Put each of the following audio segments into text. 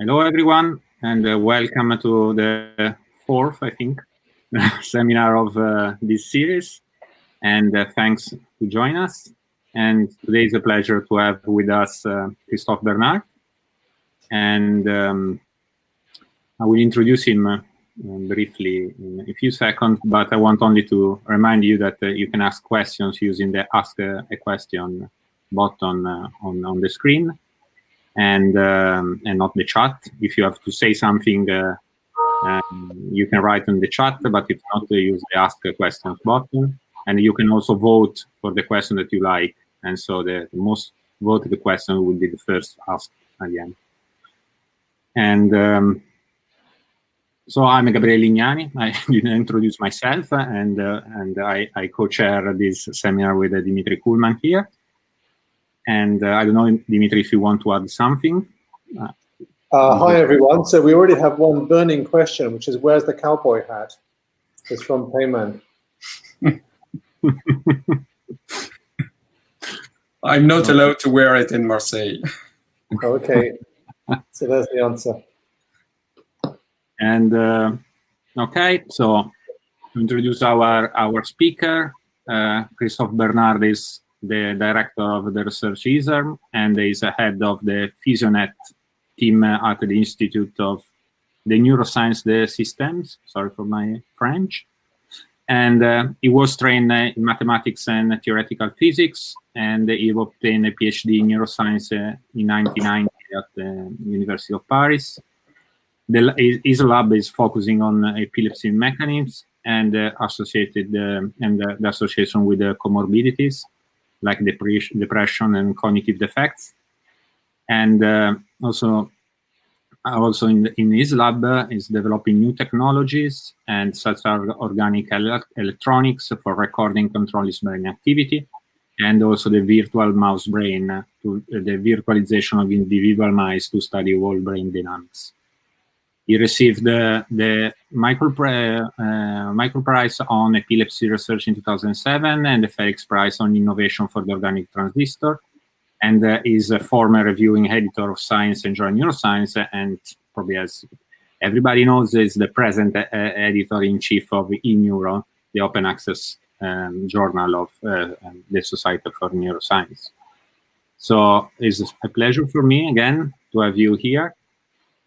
Hello, everyone, and uh, welcome to the fourth, I think, seminar of uh, this series. And uh, thanks to join us. And today is a pleasure to have with us uh, Christophe Bernard. And um, I will introduce him uh, briefly in a few seconds, but I want only to remind you that uh, you can ask questions using the Ask a, a Question button on, on the screen and um, and not the chat. If you have to say something, uh, um, you can write in the chat, but if not, uh, use the ask a question button. And you can also vote for the question that you like. And so the, the most voted question will be the first asked again. And um, so I'm Gabriele Lignani. I didn't introduce myself, and uh, and I, I co-chair this seminar with uh, Dimitri Kullmann here. And uh, I don't know, Dimitri, if you want to add something. Uh, uh, hi, everyone. So we already have one burning question, which is where's the cowboy hat? It's from Payman. I'm not allowed to wear it in Marseille. okay. So there's the answer. And uh, okay, so to introduce our our speaker, uh, Christophe Bernard is the director of the research INSERM, and is a head of the Physionet team at the Institute of the Neuroscience the Systems. Sorry for my French. And uh, he was trained uh, in mathematics and theoretical physics, and he obtained a PhD in neuroscience uh, in 1990 at the University of Paris. The, his lab is focusing on epilepsy mechanisms and uh, associated uh, and uh, the association with the comorbidities like depression and cognitive defects. And uh, also, also in, the, in his lab uh, is developing new technologies and such as organic ele electronics for recording controlling brain activity, and also the virtual mouse brain, uh, to, the virtualization of individual mice to study whole brain dynamics. He received the, the Michael, uh, Michael Prize on Epilepsy Research in 2007 and the Felix Prize on Innovation for the Organic Transistor, and uh, is a former reviewing editor of Science and Journal Neuroscience, and probably as everybody knows, is the present uh, editor-in-chief of eNeuro, the open access um, journal of uh, um, the Society for Neuroscience. So it's a pleasure for me again to have you here.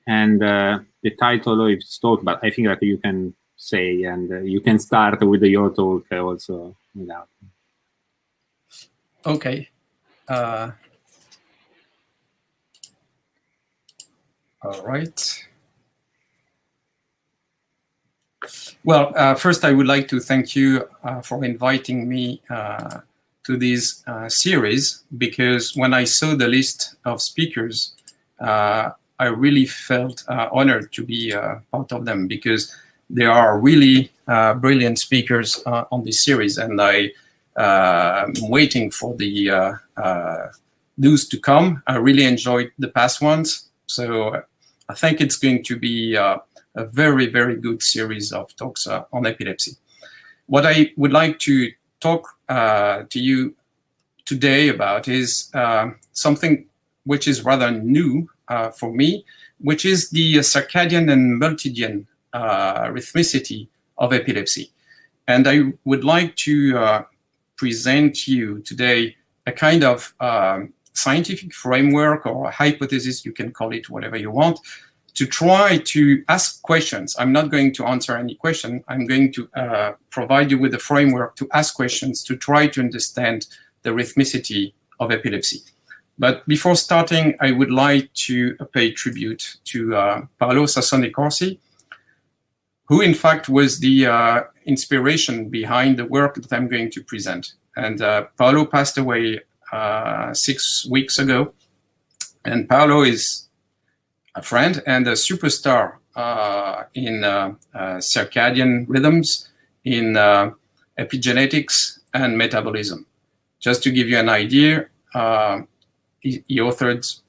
And uh, the title of its talk, but I think that you can say and uh, you can start with your talk also without. Okay. Uh, all right. Well, uh, first I would like to thank you uh, for inviting me uh, to this uh, series because when I saw the list of speakers, uh, I really felt uh, honored to be uh, part of them because they are really uh, brilliant speakers uh, on this series, and I am waiting for the news to come. I really enjoyed the past ones, so I think it's going to be a very, very good series of talks on epilepsy. What I would like to talk to you today about is uh, something which is rather new uh, for me, which is the circadian and multidian uh, rhythmicity of epilepsy. And I would like to uh, present you today a kind of um, scientific framework or a hypothesis, you can call it whatever you want, to try to ask questions. I'm not going to answer any question. I'm going to uh, provide you with a framework to ask questions to try to understand the rhythmicity of epilepsy. But before starting, I would like to pay tribute to uh, Paolo Sassone Corsi, who in fact was the uh, inspiration behind the work that I'm going to present. And uh, Paolo passed away uh, six weeks ago. And Paolo is a friend and a superstar uh, in uh, circadian rhythms, in epigenetics and metabolism. Just to give you an idea, he, authored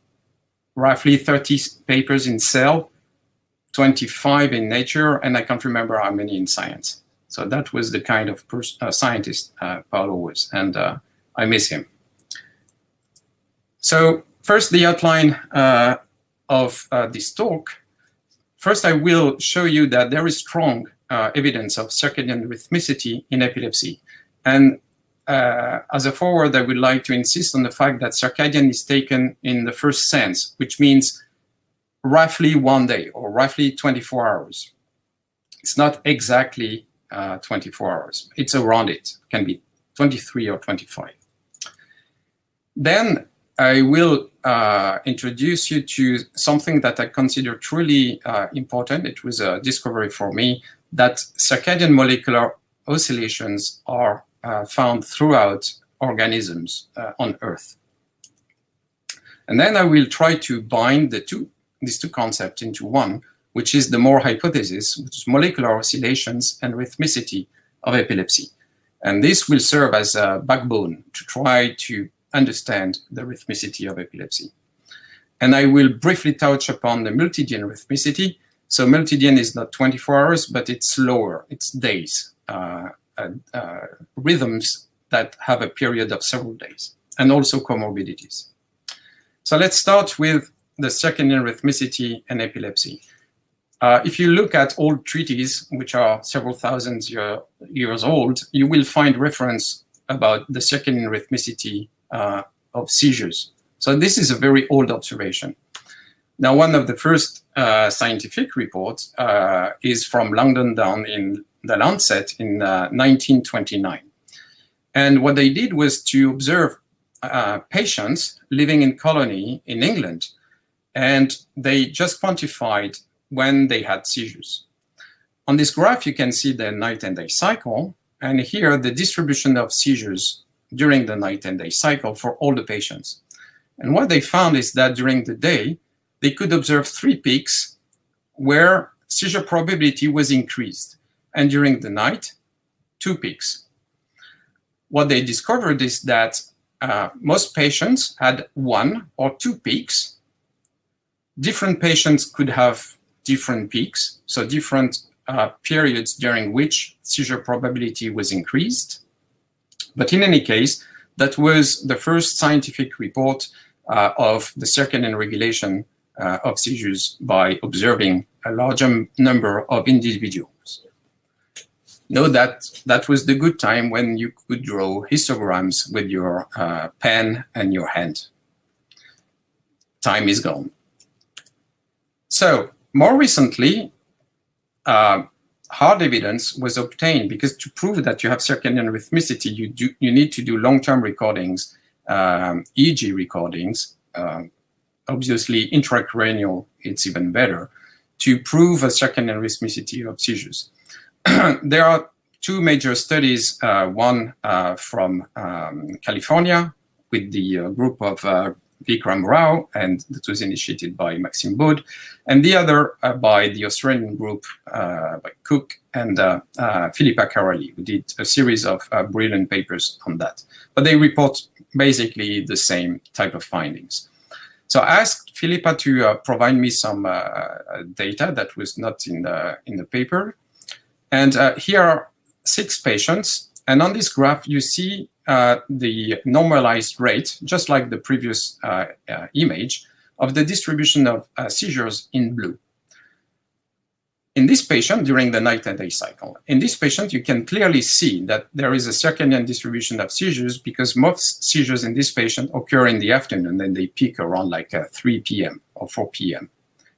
roughly 30 papers in Cell, 25 in Nature, and I can't remember how many in Science. So that was the kind of uh, scientist uh, Paolo was, and uh, I miss him. So first, the outline uh, of uh, this talk, first I will show you that there is strong uh, evidence of circadian rhythmicity in epilepsy. And uh, as a forward, I would like to insist on the fact that circadian is taken in the first sense, which means roughly one day or roughly 24 hours. It's not exactly uh, 24 hours. It's around it. it. Can be 23 or 25. Then I will uh, introduce you to something that I consider truly uh, important. It was a discovery for me that circadian molecular oscillations are found throughout organisms uh, on Earth. And then I will try to bind the two, these two concepts into one, which is the MORE hypothesis, which is molecular oscillations and rhythmicity of epilepsy. And this will serve as a backbone to try to understand the rhythmicity of epilepsy. And I will briefly touch upon the multidian rhythmicity. So multidian is not 24 hours, but it's slower, it's days, uh, uh, uh, rhythms that have a period of several days, and also comorbidities. So let's start with the circadian rhythmicity and epilepsy. Uh, if you look at old treaties, which are several thousand year, years old, you will find reference about the circadian rhythmicity uh, of seizures. So this is a very old observation. Now, one of the first uh, scientific reports uh, is from Langdon Down in the Lancet in 1929. Uh, and what they did was to observe uh, patients living in colony in England, and they just quantified when they had seizures. On this graph, you can see the night and day cycle, and here the distribution of seizures during the night and day cycle for all the patients. And what they found is that during the day, they could observe three peaks where seizure probability was increased, and during the night, two peaks. What they discovered is that uh, most patients had one or two peaks. Different patients could have different peaks, so different uh, periods during which seizure probability was increased. But in any case, that was the first scientific report uh, of the circadian regulation uh, of seizures by observing a larger number of individuals. Know that that was the good time when you could draw histograms with your uh, pen and your hand. Time is gone. So more recently, uh, hard evidence was obtained because to prove that you have circadian rhythmicity, you, do, you need to do long-term recordings, um, EEG recordings, uh, obviously intracranial, it's even better, to prove a circadian rhythmicity of seizures. there are two major studies, uh, one uh, from um, California with the uh, group of Vikram Rao, and that was initiated by Maxim Baud, and the other uh, by the Australian group uh, by Cook and uh, Philippa Karoly, who did a series of brilliant papers on that. But they report basically the same type of findings. So I asked Philippa to provide me some data that was not in the, in the paper. And here are six patients. And on this graph, you see uh, the normalized rate, just like the previous uh, uh, image, of the distribution of uh, seizures in blue. In this patient, during the night and day cycle, in this patient, you can clearly see that there is a circadian distribution of seizures because most seizures in this patient occur in the afternoon and they peak around like uh, 3 p.m. or 4 p.m.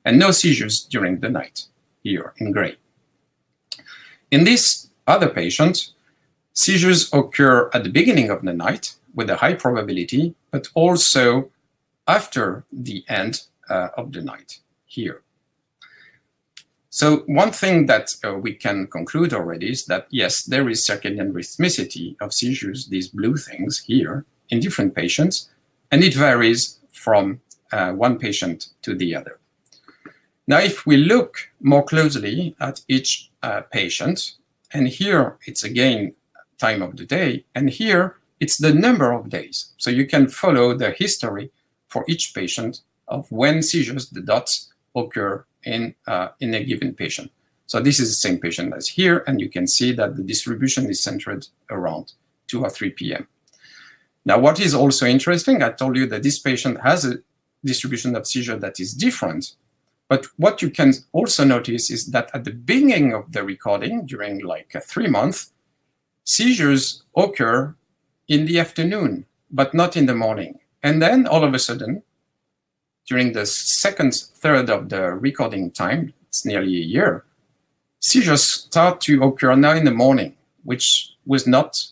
And no seizures during the night, here in gray. In this other patient, Seizures occur at the beginning of the night with a high probability, but also after the end uh, of the night here. So one thing that uh, we can conclude already is that, yes, there is circadian rhythmicity of seizures, these blue things here, in different patients, and it varies from uh, one patient to the other. Now, if we look more closely at each uh, patient, and here it's again time of the day. And here, it's the number of days. So you can follow the history for each patient of when seizures, the dots, occur in, uh, in a given patient. So this is the same patient as here, and you can see that the distribution is centered around 2 or 3 p.m. Now, what is also interesting, I told you that this patient has a distribution of seizure that is different. But what you can also notice is that at the beginning of the recording, during like three months, seizures occur in the afternoon, but not in the morning. And then all of a sudden, during the second third of the recording time, it's nearly a year, seizures start to occur now in the morning, which was not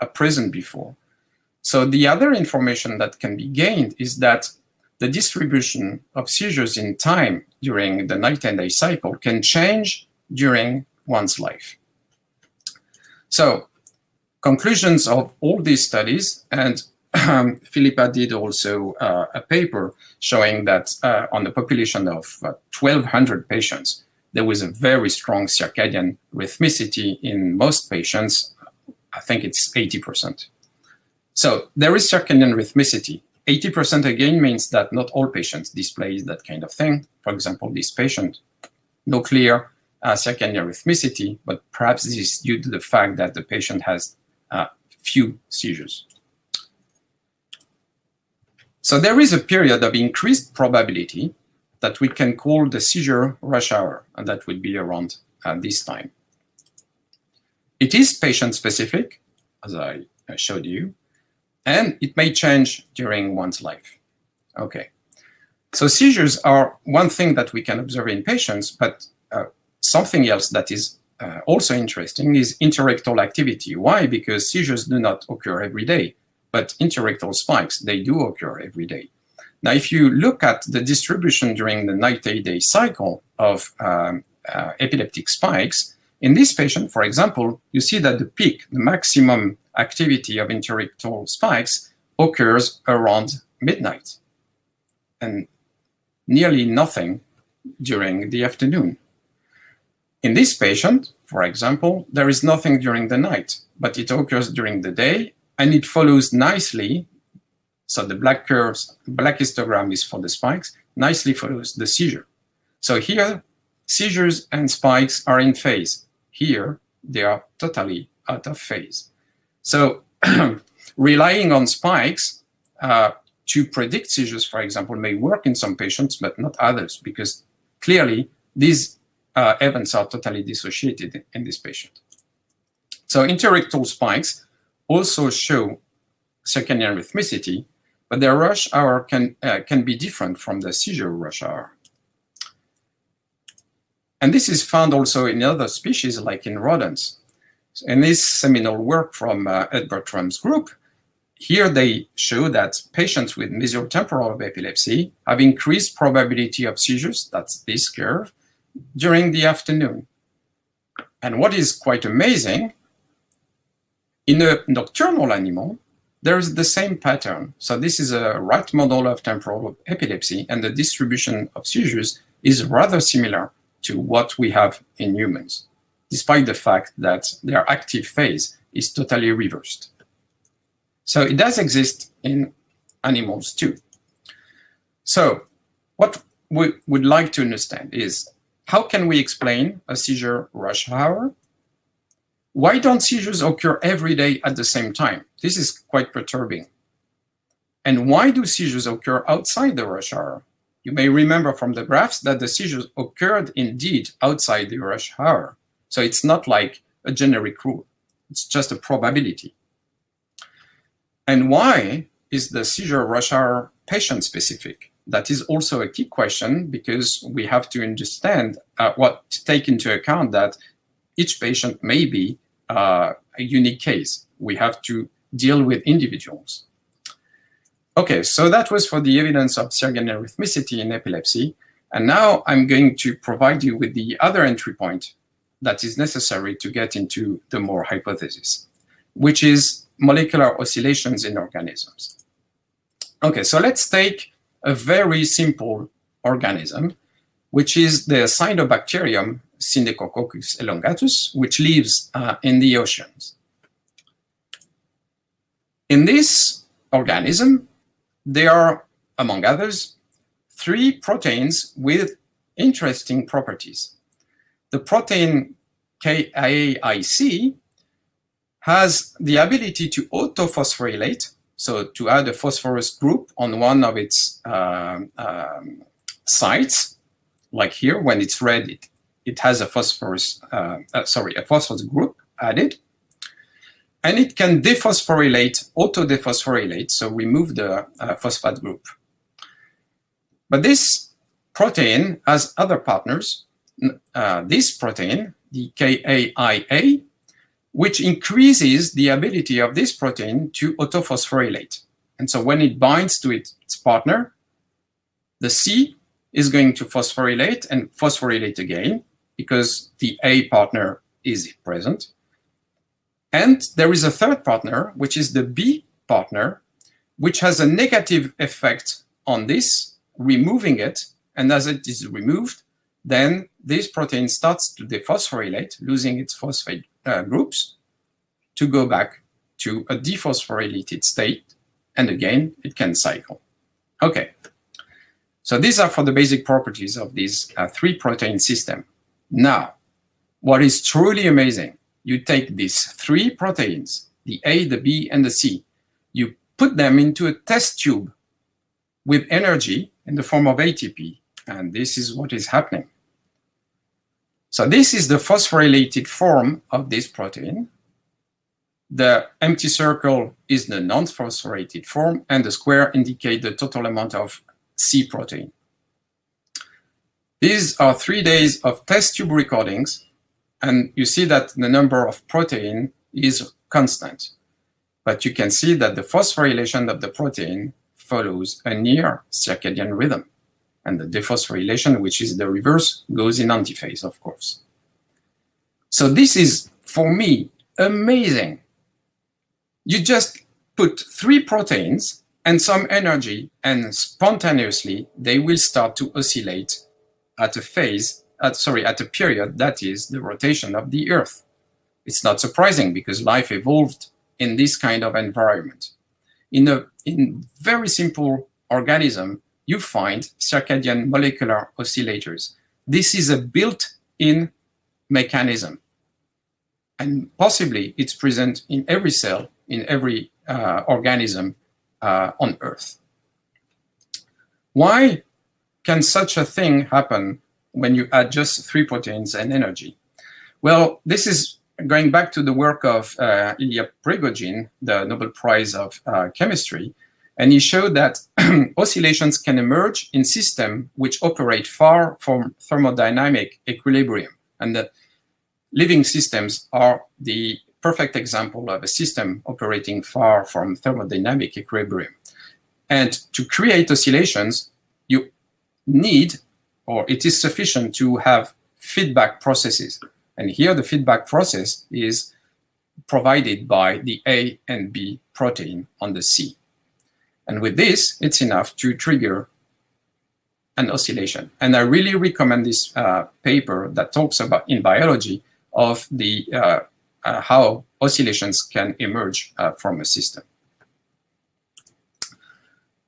a present before. So the other information that can be gained is that the distribution of seizures in time during the night and day cycle can change during one's life. So conclusions of all these studies, and um, Philippa did also uh, a paper showing that uh, on the population of uh, 1,200 patients, there was a very strong circadian rhythmicity in most patients. I think it's 80%. So there is circadian rhythmicity. 80% again means that not all patients display that kind of thing. For example, this patient, no clear uh, circadian rhythmicity, but perhaps this is due to the fact that the patient has uh, few seizures. So there is a period of increased probability that we can call the seizure rush hour, and that would be around uh, this time. It is patient-specific, as I showed you, and it may change during one's life. Okay, so seizures are one thing that we can observe in patients, but uh, something else that is uh, also interesting is interictal activity. Why? Because seizures do not occur every day but interictal spikes, they do occur every day. Now, if you look at the distribution during the night-day cycle of um, uh, epileptic spikes, in this patient, for example, you see that the peak, the maximum activity of interictal spikes occurs around midnight and nearly nothing during the afternoon. In this patient, for example, there is nothing during the night, but it occurs during the day and it follows nicely. So the black curves, black histogram is for the spikes, nicely follows the seizure. So here, seizures and spikes are in phase. Here, they are totally out of phase. So relying on spikes uh, to predict seizures, for example, may work in some patients, but not others, because clearly these uh, events are totally dissociated in this patient. So interictal spikes also show circadian rhythmicity, but their rush hour can, uh, can be different from the seizure rush hour. And this is found also in other species, like in rodents. In this seminal work from uh, Ed Bertram's group, here they show that patients with mesial temporal epilepsy have increased probability of seizures, that's this curve, during the afternoon. And what is quite amazing in a nocturnal animal, there's the same pattern. So this is a rat model of temporal epilepsy, and the distribution of seizures is rather similar to what we have in humans, despite the fact that their active phase is totally reversed. So it does exist in animals too. So what we would like to understand is how can we explain a seizure rush hour why don't seizures occur every day at the same time? This is quite perturbing. And why do seizures occur outside the rush hour? You may remember from the graphs that the seizures occurred indeed outside the rush hour. So it's not like a generic rule. It's just a probability. And why is the seizure rush hour patient specific? That is also a key question because we have to understand uh, what to take into account that each patient may be uh, a unique case. We have to deal with individuals. Okay, so that was for the evidence of circadian rhythmicity in epilepsy. And now I'm going to provide you with the other entry point that is necessary to get into the MORE hypothesis, which is molecular oscillations in organisms. Okay, so let's take a very simple organism, which is the cyanobacterium Synechococcus elongatus, which lives uh, in the oceans. In this organism, there are, among others, three proteins with interesting properties. The protein KaiC has the ability to autophosphorylate So to add a phosphorus group on one of its um, um, sites, like here, when it's red, it, it has a phosphorus, uh, uh, sorry, a phosphorus group added. And it can dephosphorylate, auto-dephosphorylate, so remove the uh, phosphate group. But this protein has other partners. Uh, this protein, the KaiA, which increases the ability of this protein to autophosphorylate. And so when it binds to its partner, the C is going to phosphorylate and phosphorylate again because the A partner is present. And there is a third partner, which is the B partner, which has a negative effect on this, removing it. And as it is removed, then this protein starts to dephosphorylate, losing its phosphate uh, groups to go back to a dephosphorylated state. And again, it can cycle. Okay. So these are for the basic properties of this uh, three protein system. Now, what is truly amazing, you take these three proteins, the A, the B, and the C, you put them into a test tube with energy in the form of ATP, and this is what is happening. So this is the phosphorylated form of this protein. The empty circle is the non-phosphorylated form, and the square indicate the total amount of C protein. These are three days of test tube recordings, and you see that the number of protein is constant. But you can see that the phosphorylation of the protein follows a near circadian rhythm. And the dephosphorylation, which is the reverse, goes in antiphase, of course. So this is, for me, amazing. You just put three proteins and some energy, and spontaneously, they will start to oscillate at a phase, at, sorry, at a period that is the rotation of the Earth. It's not surprising because life evolved in this kind of environment. In a in very simple organism, you find circadian molecular oscillators. This is a built-in mechanism. And possibly it's present in every cell, in every uh, organism uh, on Earth. Why can such a thing happen when you add just three proteins and energy? Well, this is going back to the work of uh, Ilya Prigogine, the Nobel Prize of uh, Chemistry, and he showed that oscillations can emerge in systems which operate far from thermodynamic equilibrium. And the living systems are the perfect example of a system operating far from thermodynamic equilibrium. And to create oscillations, you need, or it is sufficient to have feedback processes. And here the feedback process is provided by the A and B protein on the C. And with this, it's enough to trigger an oscillation. And I really recommend this uh, paper that talks about in biology of the uh, uh, how oscillations can emerge uh, from a system.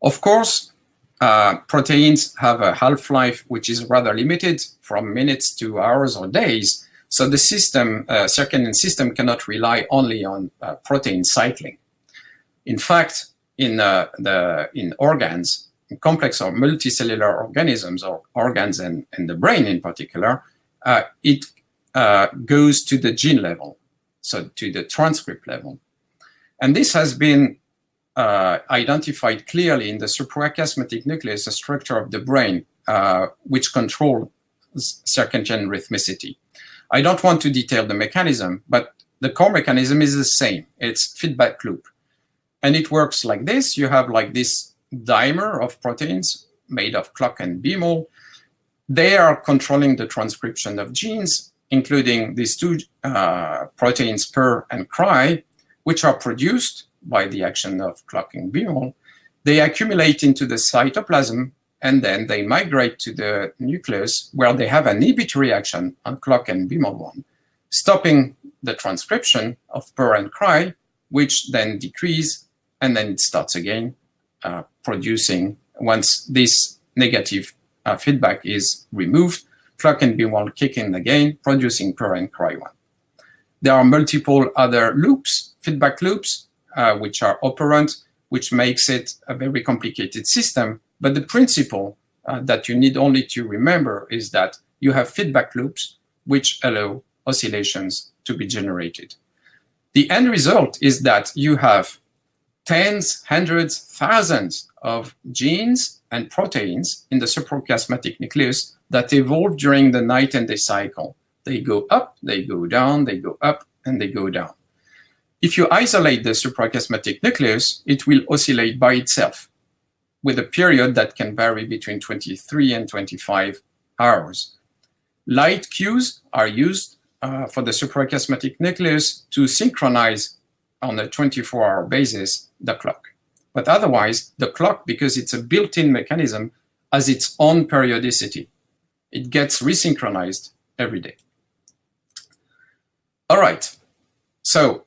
Of course, uh, proteins have a half-life which is rather limited from minutes to hours or days. So the system, uh, circadian system cannot rely only on protein cycling. In fact, in uh, the in organs, in complex or multicellular organisms or organs and, and the brain in particular, uh, it uh, goes to the gene level, so to the transcript level. And this has been uh, identified clearly in the suprachiasmatic nucleus, the structure of the brain, uh, which controls circadian rhythmicity. I don't want to detail the mechanism, but the core mechanism is the same. It's feedback loop. And it works like this. You have like this dimer of proteins made of clock and BMAL. They are controlling the transcription of genes, including these two uh, proteins, PER and CRY, which are produced by the action of clock and BMAL. They accumulate into the cytoplasm, and then they migrate to the nucleus, where they have an inhibitory action on clock and BMAL1, stopping the transcription of PER and CRY, which then decrease and then it starts again uh, producing once this negative uh, feedback is removed, clock and BMAL kick in again, producing and CRY1. There are multiple other loops, feedback loops, uh, which are operant, which makes it a very complicated system. But the principle uh, that you need only to remember is that you have feedback loops which allow oscillations to be generated. The end result is that you have tens, hundreds, thousands of genes and proteins in the suprachiasmatic nucleus that evolve during the night and day cycle. They go up, they go down, they go up, and they go down. If you isolate the suprachiasmatic nucleus, it will oscillate by itself with a period that can vary between 23 and 25 hours. Light cues are used uh, for the suprachiasmatic nucleus to synchronize on a 24-hour basis the clock. But otherwise, the clock, because it's a built-in mechanism, has its own periodicity. It gets resynchronized every day. All right, so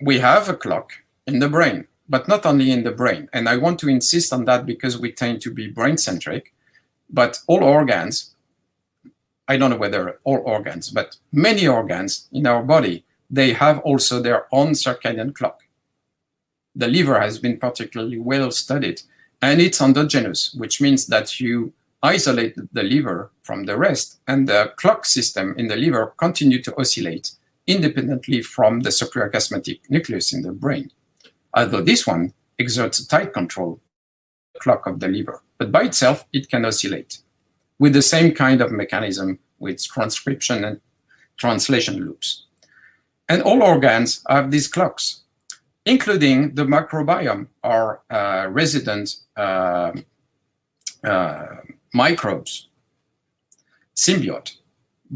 we have a clock in the brain, but not only in the brain. And I want to insist on that because we tend to be brain-centric, but all organs, I don't know whether all organs, but many organs in our body, they have also their own circadian clock. The liver has been particularly well studied, and it's endogenous, which means that you isolate the liver from the rest, and the clock system in the liver continue to oscillate independently from the suprachiasmatic nucleus in the brain. Although this one exerts tight control the clock of the liver, but by itself it can oscillate with the same kind of mechanism with transcription and translation loops. And all organs have these clocks, including the microbiome or uh, resident uh, uh, microbes, symbiote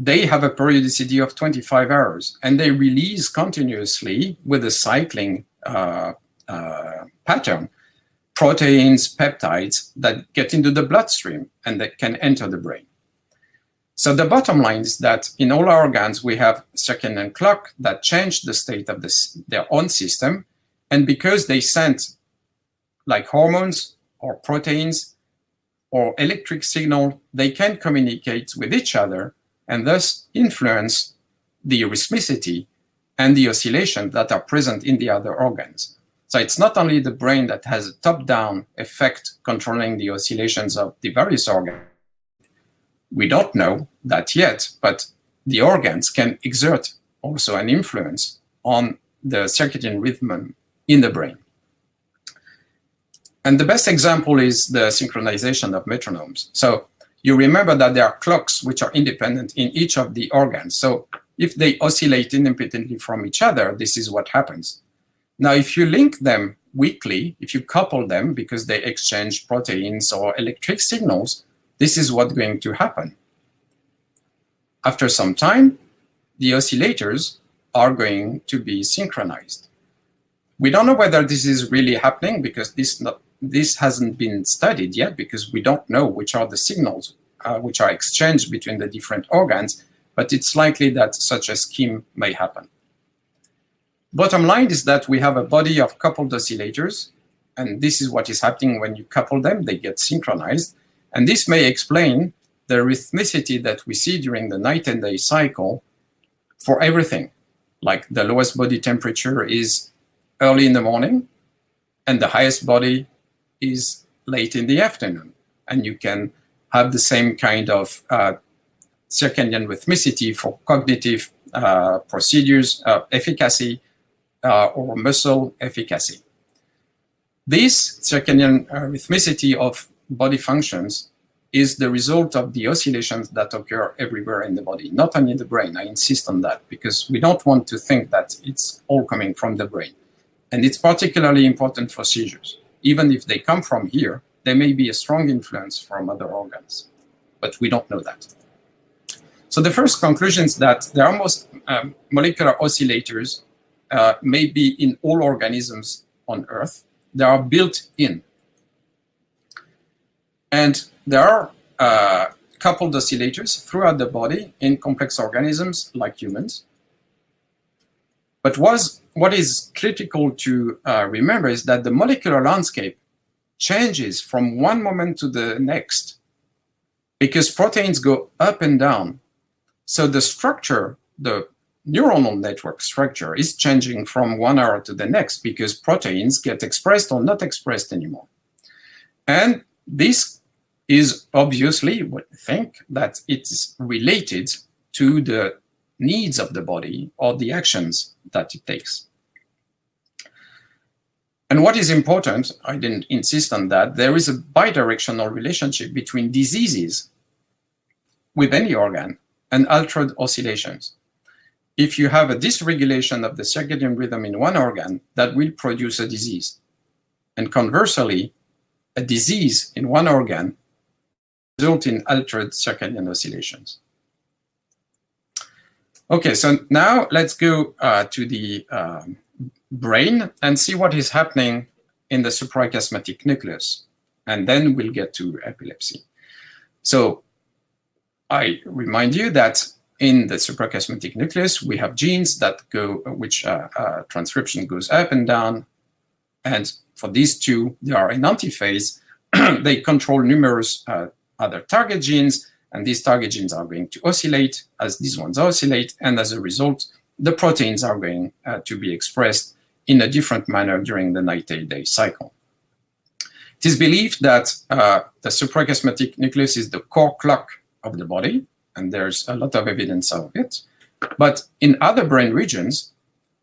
they have a periodicity of 25 hours and they release continuously with a cycling uh, uh, pattern proteins, peptides that get into the bloodstream and that can enter the brain. So the bottom line is that in all our organs, we have circadian and clock that change the state of this, their own system. And because they send like hormones or proteins or electric signal, they can communicate with each other and thus influence the rhythmicity and the oscillation that are present in the other organs. So it's not only the brain that has a top-down effect controlling the oscillations of the various organs. We don't know that yet, but the organs can exert also an influence on the circadian rhythm in the brain. And the best example is the synchronization of metronomes. So you remember that there are clocks which are independent in each of the organs. So if they oscillate independently from each other, this is what happens. Now, if you link them weakly, if you couple them because they exchange proteins or electric signals, this is what's going to happen. After some time, the oscillators are going to be synchronized. We don't know whether this is really happening because this not, this hasn't been studied yet because we don't know which are the signals uh, which are exchanged between the different organs, but it's likely that such a scheme may happen. Bottom line is that we have a body of coupled oscillators, and this is what is happening when you couple them, they get synchronized. And this may explain the rhythmicity that we see during the night and day cycle for everything. Like the lowest body temperature is early in the morning, and the highest body is late in the afternoon. And you can have the same kind of uh, circadian rhythmicity for cognitive uh, procedures uh, efficacy uh, or muscle efficacy. This circadian uh, rhythmicity of body functions is the result of the oscillations that occur everywhere in the body, not only the brain. I insist on that because we don't want to think that it's all coming from the brain. And it's particularly important for seizures even if they come from here, there may be a strong influence from other organs, but we don't know that. So the first conclusion is that there are most um, molecular oscillators uh, may be in all organisms on Earth. They are built in. And there are uh, coupled oscillators throughout the body in complex organisms like humans. But was, what is critical to uh, remember is that the molecular landscape changes from one moment to the next because proteins go up and down. So the structure, the neuronal network structure is changing from one hour to the next because proteins get expressed or not expressed anymore. And this is obviously what we think that it's related to the needs of the body or the actions that it takes. And what is important, I didn't insist on that, there is a bidirectional relationship between diseases with any organ and altered oscillations. If you have a dysregulation of the circadian rhythm in one organ, that will produce a disease. And conversely, a disease in one organ result in altered circadian oscillations. Okay, so now let's go uh, to the um, brain and see what is happening in the suprachiasmatic nucleus. And then we'll get to epilepsy. So I remind you that in the suprachiasmatic nucleus, we have genes that go, which uh, uh, transcription goes up and down. And for these two, they are in antiphase. they control numerous uh, other target genes, and these target genes are going to oscillate as these ones oscillate. And as a result, the proteins are going uh, to be expressed in a different manner during the night-day cycle. It is believed that uh, the suprachiasmatic nucleus is the core clock of the body, and there's a lot of evidence of it. But in other brain regions,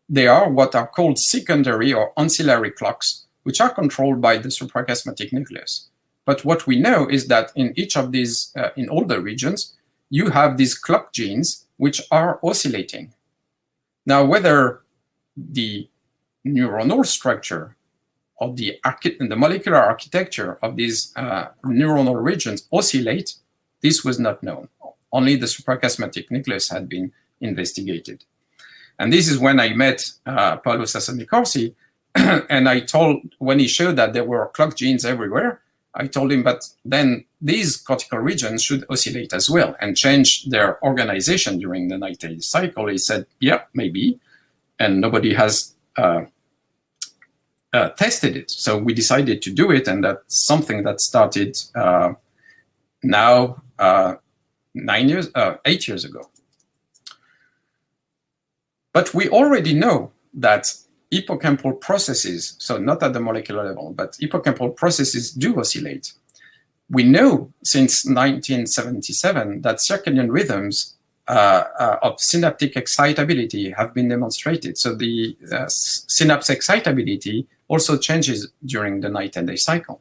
they are what are called secondary or ancillary clocks, which are controlled by the suprachiasmatic nucleus. But what we know is that in each of these, uh, in all the regions, you have these clock genes which are oscillating. Now, whether the neuronal structure of the, the molecular architecture of these uh, neuronal regions oscillate, this was not known. Only the suprachiasmatic nucleus had been investigated. And this is when I met uh, Paolo Sassone Corsi, and I told, when he showed that there were clock genes everywhere, I told him, but then these cortical regions should oscillate as well and change their organization during the night cycle. He said, yeah, maybe. And nobody has uh, uh, tested it. So we decided to do it, and that's something that started uh, now uh, nine years, uh, eight years ago. But we already know that hippocampal processes, so not at the molecular level, but hippocampal processes do oscillate. We know since 1977 that circadian rhythms uh, uh, of synaptic excitability have been demonstrated. So the uh, synapse excitability also changes during the night and day cycle.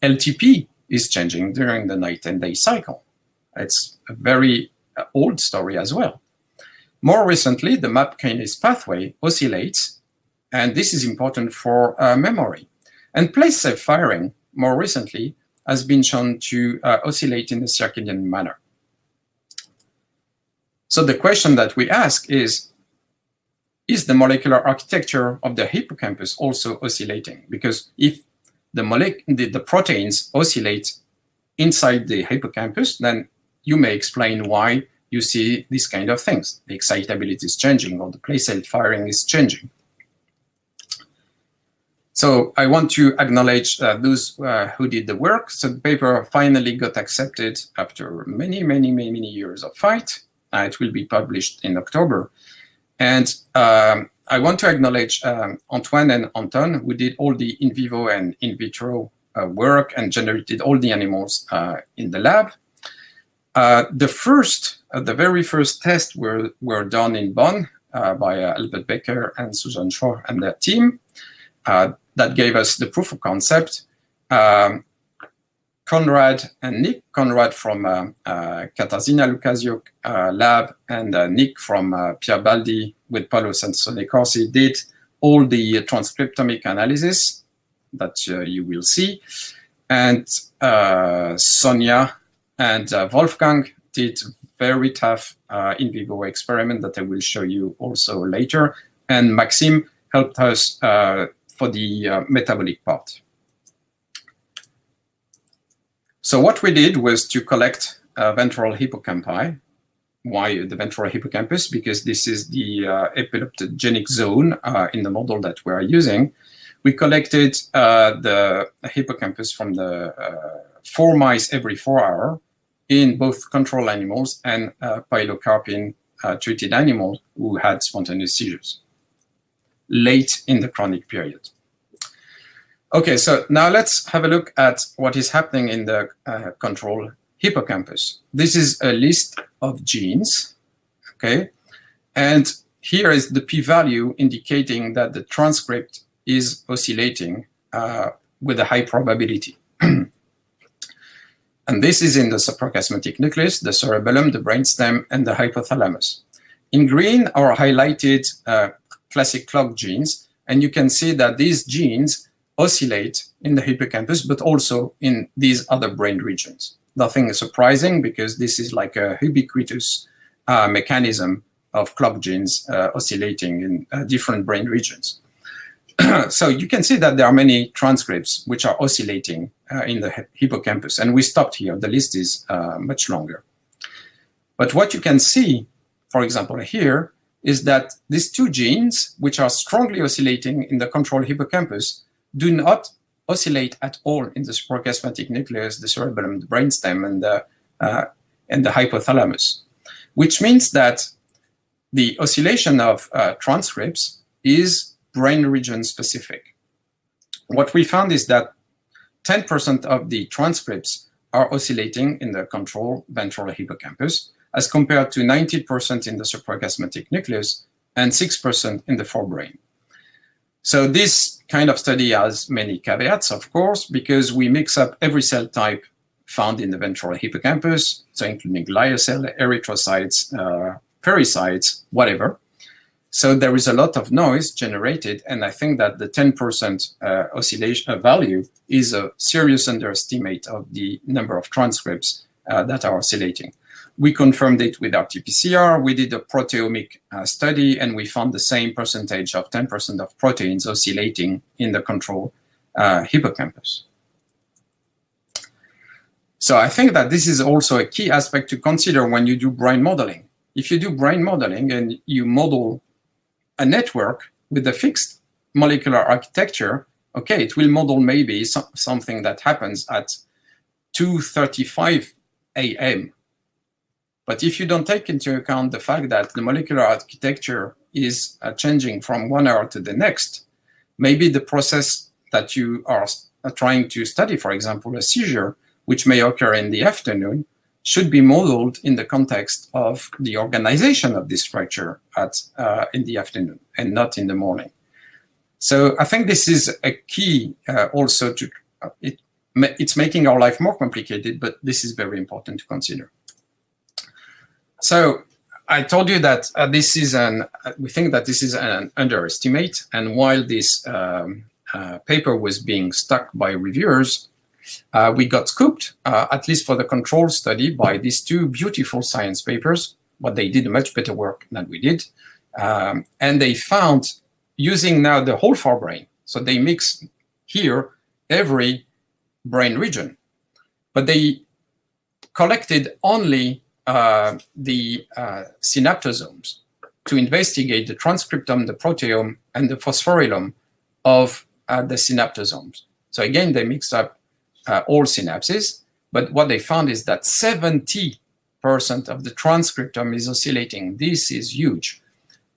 LTP is changing during the night and day cycle. It's a very old story as well. More recently, the MAP kinase pathway oscillates, and this is important for uh, memory. And place cell firing, more recently, has been shown to uh, oscillate in a circadian manner. So the question that we ask is, is the molecular architecture of the hippocampus also oscillating? Because if the, the, the proteins oscillate inside the hippocampus, then you may explain why you see these kind of things. The excitability is changing or the place cell firing is changing. So I want to acknowledge uh, those uh, who did the work. So the paper finally got accepted after many, many, many, many years of fight. Uh, it will be published in October. And um, I want to acknowledge um, Antoine and Anton, who did all the in vivo and in vitro uh, work and generated all the animals uh, in the lab. Uh, the first, uh, the very first tests were, were done in Bonn uh, by Albert Becker and Susanne Schoch and their team. That gave us the proof of concept. Um, Conrad and Nick, Conrad from uh, uh, Katarzyna Lukasiuk uh, lab and uh, Nick from uh, Pierre Baldi with Paolo Sassone Corsi did all the transcriptomic analysis that uh, you will see. And Sonia and Wolfgang did very tough in vivo experiment that I will show you also later. And Maxim helped us for the metabolic part. So what we did was to collect uh, ventral hippocampi. Why the ventral hippocampus? Because this is the uh, epileptogenic zone uh, in the model that we are using. We collected uh, the hippocampus from the uh, four mice every four hour in both control animals and uh, pilocarpine uh, treated animals who had spontaneous seizures late in the chronic period. Okay, so now let's have a look at what is happening in the uh, control hippocampus. This is a list of genes, okay? And here is the p-value indicating that the transcript is oscillating uh, with a high probability. and this is in the suprachiasmatic nucleus, the cerebellum, the brainstem, and the hypothalamus. In green are highlighted uh, classic clock genes, and you can see that these genes oscillate in the hippocampus, but also in these other brain regions. Nothing is surprising because this is like a ubiquitous uh, mechanism of clock genes uh, oscillating in uh, different brain regions. so you can see that there are many transcripts which are oscillating uh, in the hippocampus, and we stopped here. The list is uh, much longer. But what you can see, for example, here, is that these two genes, which are strongly oscillating in the control hippocampus, do not oscillate at all in the suprachiasmatic nucleus, the cerebellum, the brainstem, and the, uh, and the hypothalamus, which means that the oscillation of uh, transcripts is brain region specific. What we found is that 10% of the transcripts are oscillating in the control ventral hippocampus, as compared to 90% in the suprachiasmatic nucleus and 6% in the forebrain. So this kind of study has many caveats, of course, because we mix up every cell type found in the ventral hippocampus, so including glial cell, erythrocytes, uh, pericytes, whatever. So there is a lot of noise generated, and I think that the 10% uh, oscillation uh, value is a serious underestimate of the number of transcripts uh, that are oscillating. We confirmed it with RT-PCR. We did a proteomic uh, study, and we found the same percentage of 10% of proteins oscillating in the control uh, hippocampus. So I think that this is also a key aspect to consider when you do brain modeling. If you do brain modeling and you model a network with a fixed molecular architecture, okay, it will model maybe so something that happens at 2.35 a.m. But if you don't take into account the fact that the molecular architecture is uh, changing from one hour to the next, maybe the process that you are uh, trying to study, for example, a seizure, which may occur in the afternoon, should be modeled in the context of the organization of this structure at, uh, in the afternoon and not in the morning. So I think this is a key uh, also to, uh, it, it's making our life more complicated, but this is very important to consider. So I told you that uh, this is an, uh, we think that this is an underestimate. And while this um, uh, paper was being stuck by reviewers, uh, we got scooped, uh, at least for the control study, by these two beautiful science papers, but they did much better work than we did. Um, and they found using now the whole forebrain, so they mix here every brain region, but they collected only uh, the uh, synaptosomes to investigate the transcriptome, the proteome, and the phosphorylome of uh, the synaptosomes. So again, they mixed up uh, all synapses, but what they found is that 70% of the transcriptome is oscillating. This is huge.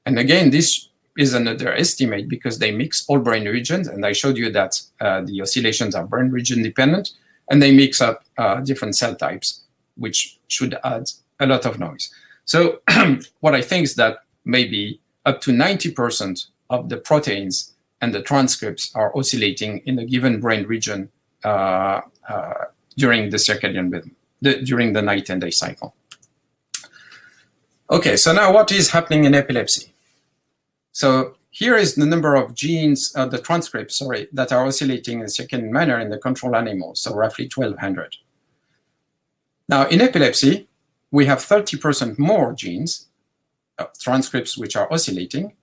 And again, this is another estimate because they mix all brain regions, and I showed you that uh, the oscillations are brain region dependent, and they mix up different cell types which should add a lot of noise. So what I think is that maybe up to 90% of the proteins and the transcripts are oscillating in a given brain region uh, uh, during the circadian rhythm, the, during the night and day cycle. Okay, so now what is happening in epilepsy? So here is the number of genes, uh, the transcripts, sorry, that are oscillating in a circadian manner in the control animals, so roughly 1200. Now, in epilepsy, we have 30% more genes, uh, transcripts which are oscillating.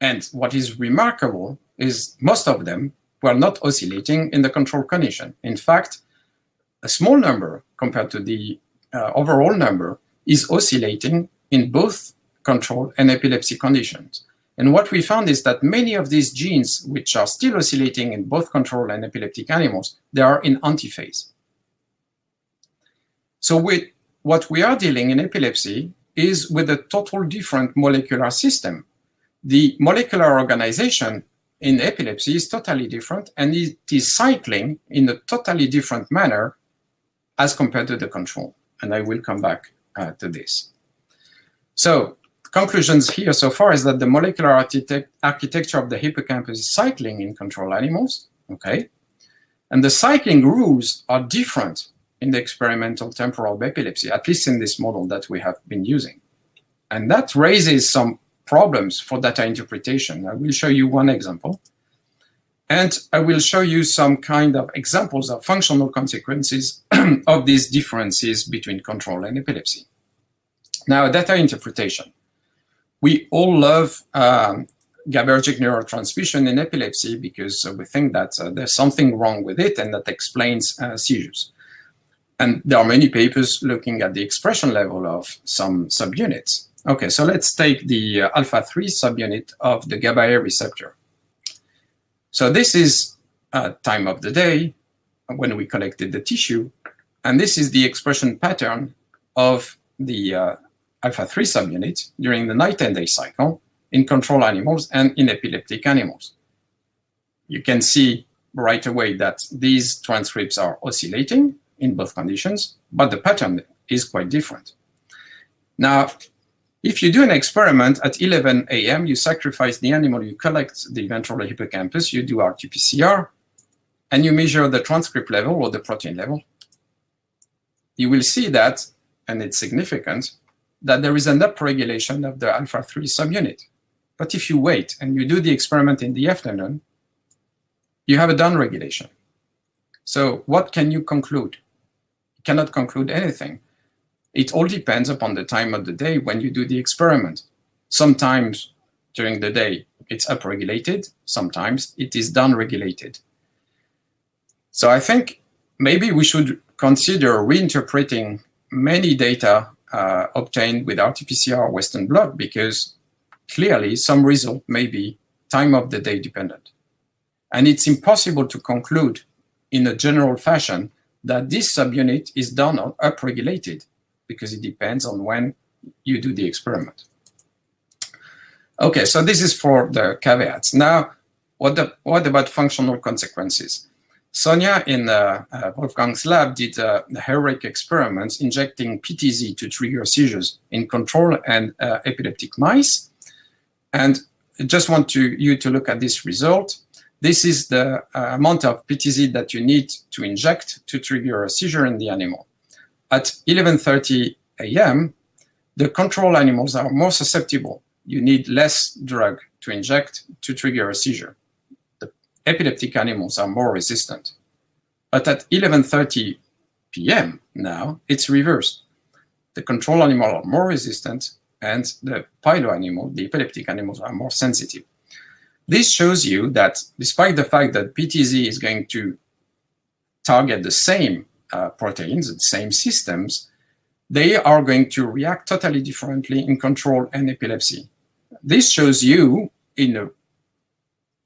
And what is remarkable is most of them were not oscillating in the control condition. In fact, a small number compared to the uh, overall number is oscillating in both control and epilepsy conditions. And what we found is that many of these genes, which are still oscillating in both control and epileptic animals, they are in antiphase. So with what we are dealing in epilepsy is with a total different molecular system. The molecular organization in epilepsy is totally different and it is cycling in a totally different manner as compared to the control. And I will come back uh, to this. So conclusions here so far is that the molecular architect architecture of the hippocampus is cycling in control animals, okay? And the cycling rules are different in the experimental temporal epilepsy, at least in this model that we have been using. And that raises some problems for data interpretation. I will show you one example. And I will show you some kind of examples of functional consequences of these differences between control and epilepsy. Now, data interpretation. We all love um, GABAergic neurotransmission in epilepsy because we think that uh, there's something wrong with it and that explains uh, seizures. And there are many papers looking at the expression level of some subunits. Okay, so let's take the uh, alpha-3 subunit of the GABA-A receptor. So this is uh, time of the day when we collected the tissue, and this is the expression pattern of the uh, alpha-3 subunit during the night and day cycle in control animals and in epileptic animals. You can see right away that these transcripts are oscillating in both conditions, but the pattern is quite different. Now, if you do an experiment at 11 a.m., you sacrifice the animal, you collect the ventral hippocampus, you do RT-PCR, and you measure the transcript level or the protein level. You will see that, and it's significant, that there is an upregulation of the alpha-3 subunit. But if you wait and you do the experiment in the afternoon, you have a downregulation. So what can you conclude? Cannot conclude anything. It all depends upon the time of the day when you do the experiment. Sometimes during the day it's upregulated, sometimes it is downregulated. So I think maybe we should consider reinterpreting many data uh, obtained with RT-PCR or Western blot because clearly some result may be time of the day dependent. And it's impossible to conclude in a general fashion that this subunit is down or upregulated because it depends on when you do the experiment. Okay, so this is for the caveats. Now, what, the, what about functional consequences? Sonia in uh, uh, Wolfgang's lab did uh, heroic experiments injecting PTZ to trigger seizures in control and uh, epileptic mice. And I just want to, you to look at this result. This is the uh, amount of PTZ that you need to inject to trigger a seizure in the animal. At 11.30 a.m., the control animals are more susceptible. You need less drug to inject to trigger a seizure. The epileptic animals are more resistant. But at 11.30 p.m. now, it's reversed. The control animals are more resistant and the pilo animal, the epileptic animals, are more sensitive. This shows you that despite the fact that PTZ is going to target the same uh, proteins, the same systems, they are going to react totally differently in control and epilepsy. This shows you in a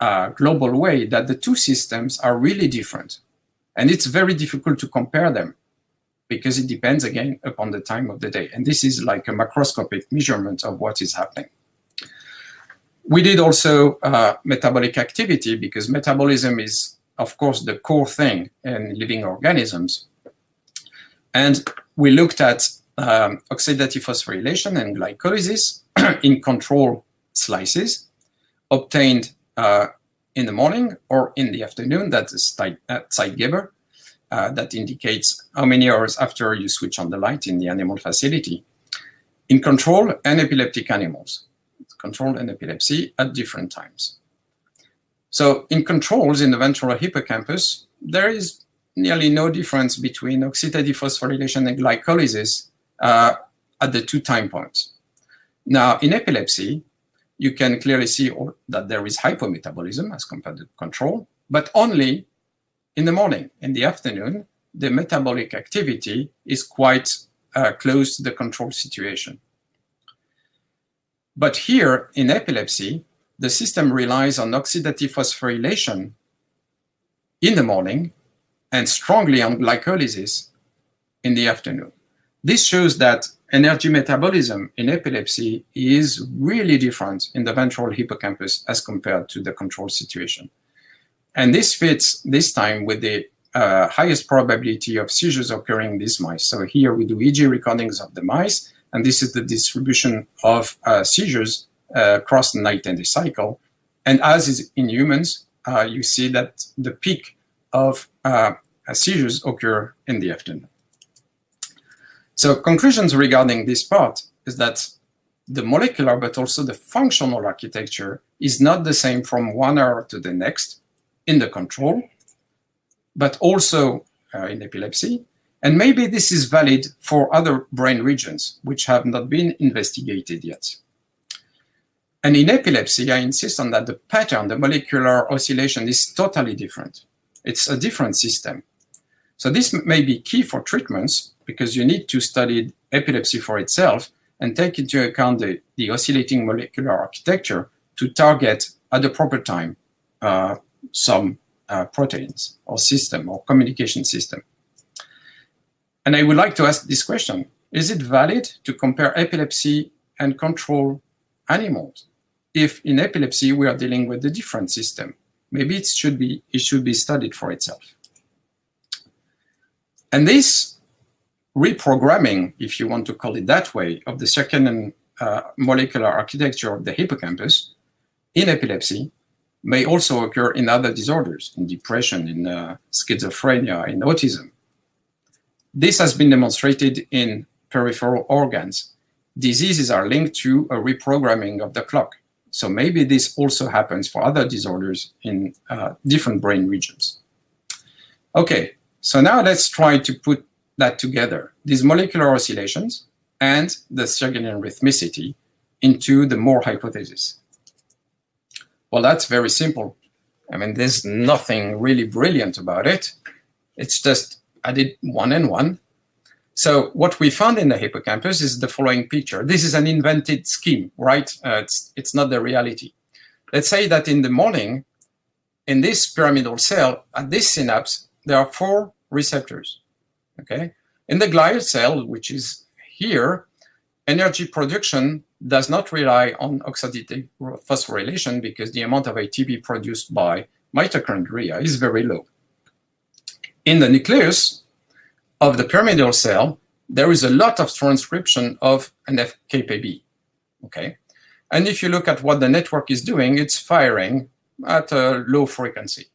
uh, global way that the two systems are really different. And it's very difficult to compare them because it depends again upon the time of the day. And this is like a macroscopic measurement of what is happening. We did also uh, metabolic activity because metabolism is, of course, the core thing in living organisms. And we looked at um, oxidative phosphorylation and glycolysis in control slices obtained uh, in the morning or in the afternoon. That is Zeitgeber. Uh, that indicates how many hours after you switch on the light in the animal facility. In control and epileptic animals, control and epilepsy at different times. So in controls in the ventral hippocampus, there is nearly no difference between oxidative phosphorylation and glycolysis uh, at the two time points. Now, in epilepsy, you can clearly see that there is hypometabolism as compared to control, but only in the morning. In the afternoon, the metabolic activity is quite uh, close to the control situation. But here in epilepsy, the system relies on oxidative phosphorylation in the morning and strongly on glycolysis in the afternoon. This shows that energy metabolism in epilepsy is really different in the ventral hippocampus as compared to the control situation. And this fits this time with the uh, highest probability of seizures occurring in these mice. So here we do EEG recordings of the mice, and this is the distribution of uh, seizures uh, across the night and day cycle. And as is in humans, uh, you see that the peak of uh, seizures occur in the afternoon. So conclusions regarding this part is that the molecular but also the functional architecture is not the same from one hour to the next in the control, but also uh, in epilepsy. And maybe this is valid for other brain regions which have not been investigated yet. And in epilepsy, I insist on that the pattern, the molecular oscillation is totally different. It's a different system. So this may be key for treatments because you need to study epilepsy for itself and take into account the, the oscillating molecular architecture to target at the proper time uh, some uh, proteins or system or communication system. And I would like to ask this question, is it valid to compare epilepsy and control animals? If in epilepsy we are dealing with a different system, maybe it should be, it should be studied for itself. And this reprogramming, if you want to call it that way, of the second uh, molecular architecture of the hippocampus in epilepsy may also occur in other disorders, in depression, in uh, schizophrenia, in autism. This has been demonstrated in peripheral organs. Diseases are linked to a reprogramming of the clock. So maybe this also happens for other disorders in uh, different brain regions. Okay, so now let's try to put that together, these molecular oscillations and the circadian rhythmicity into the MORE hypothesis. Well, that's very simple. I mean, there's nothing really brilliant about it. It's just I did one and one. So what we found in the hippocampus is the following picture. This is an invented scheme, right? Uh, it's, it's not the reality. Let's say that in the morning, in this pyramidal cell, at this synapse, there are four receptors, okay? In the glial cell, which is here, energy production does not rely on oxidative phosphorylation because the amount of ATP produced by mitochondria is very low. In the nucleus of the pyramidal cell, there is a lot of transcription of an FKBP, okay? And if you look at what the network is doing, it's firing at a low frequency.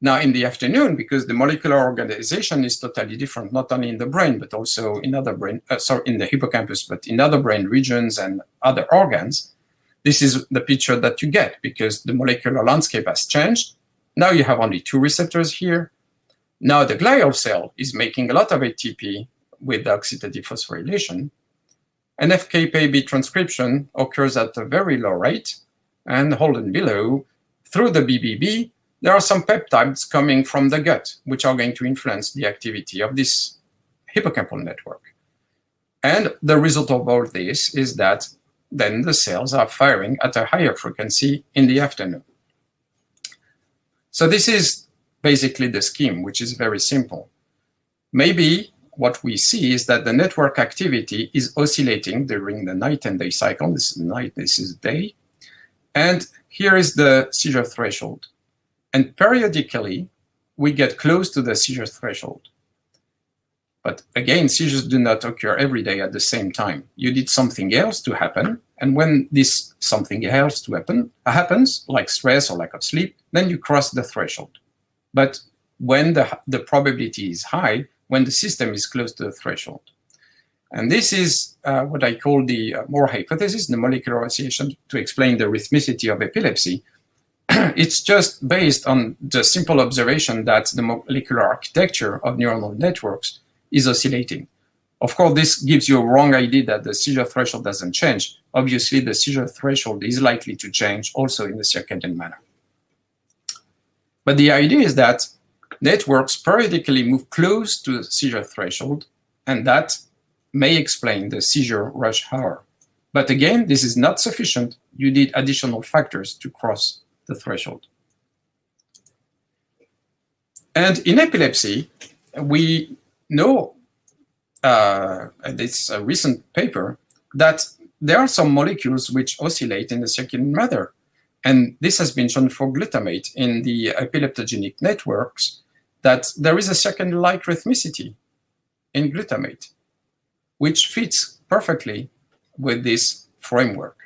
Now, in the afternoon, because the molecular organization is totally different, not only in the brain, but also in other brain, uh, sorry, in the hippocampus, but in other brain regions and other organs, this is the picture that you get because the molecular landscape has changed. Now you have only two receptors here. Now the glial cell is making a lot of ATP with the oxidative phosphorylation. And FKBP transcription occurs at a very low rate. And holding below, through the BBB, there are some peptides coming from the gut, which are going to influence the activity of this hippocampal network. And the result of all this is that then the cells are firing at a higher frequency in the afternoon. So this is basically the scheme, which is very simple. Maybe what we see is that the network activity is oscillating during the night and day cycle. This is night, this is day. And here is the seizure threshold. And periodically, we get close to the seizure threshold. But again, seizures do not occur every day at the same time. You need something else to happen. And when this something else to happen happens, like stress or lack of sleep, then you cross the threshold. But when the, the probability is high, when the system is close to the threshold. And this is uh, what I call the uh, MORE hypothesis, the molecular association to explain the rhythmicity of epilepsy. it's just based on the simple observation that the molecular architecture of neuronal networks is oscillating. Of course, this gives you a wrong idea that the seizure threshold doesn't change. Obviously, the seizure threshold is likely to change also in the circadian manner. But the idea is that networks periodically move close to the seizure threshold, and that may explain the seizure rush hour. But again, this is not sufficient. You need additional factors to cross the threshold. And in epilepsy, we know uh, this a recent paper, that there are some molecules which oscillate in the circadian matter. And this has been shown for glutamate in the epileptogenic networks, that there is a circadian-like rhythmicity in glutamate, which fits perfectly with this framework.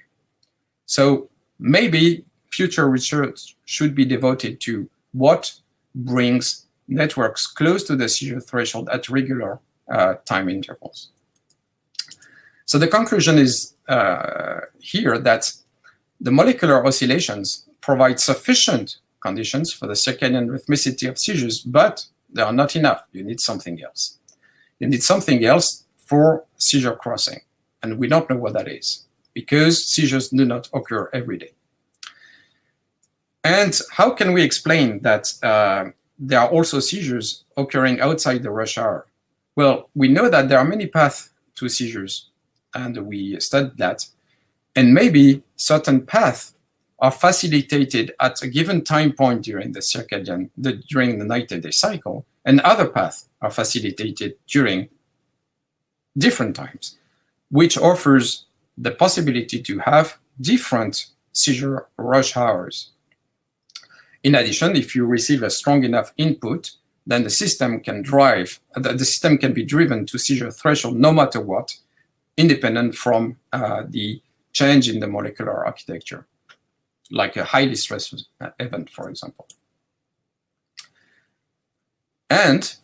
So maybe future research should be devoted to what brings networks close to the seizure threshold at regular uh, time intervals. So the conclusion is uh, here that the molecular oscillations provide sufficient conditions for the circadian rhythmicity of seizures, but they are not enough. You need something else. You need something else for seizure crossing, and we don't know what that is because seizures do not occur every day. And how can we explain that uh, there are also seizures occurring outside the rush hour? Well, we know that there are many paths to seizures, and we studied that. And maybe certain paths are facilitated at a given time point during the circadian, the, during the night and day cycle, and other paths are facilitated during different times, which offers the possibility to have different seizure rush hours. In addition, if you receive a strong enough input, then the system can drive, the, system can be driven to seizure threshold no matter what, independent from uh, the change in the molecular architecture, like a highly stressful event, for example. And